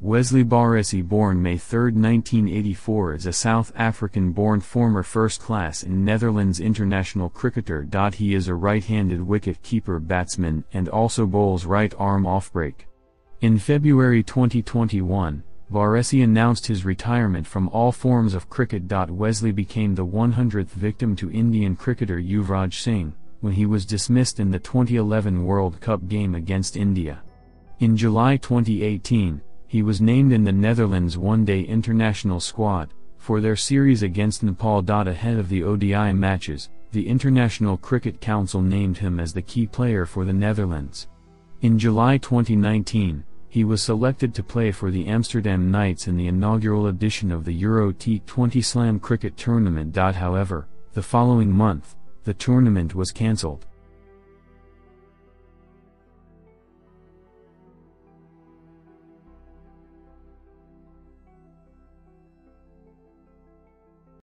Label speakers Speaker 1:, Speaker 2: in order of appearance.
Speaker 1: Wesley Barresi born May 3, 1984 is a South African-born former first-class and Netherlands international cricketer. He is a right-handed wicket-keeper batsman and also bowls right-arm offbreak. In February 2021, Barresi announced his retirement from all forms of cricket. Wesley became the 100th victim to Indian cricketer Yuvraj Singh, when he was dismissed in the 2011 World Cup game against India. In July 2018, he was named in the Netherlands one-day international squad, for their series against Nepal. Ahead of the ODI matches, the International Cricket Council named him as the key player for the Netherlands. In July 2019, he was selected to play for the Amsterdam Knights in the inaugural edition of the Euro T20 Slam Cricket Tournament. However, the following month, the tournament was cancelled.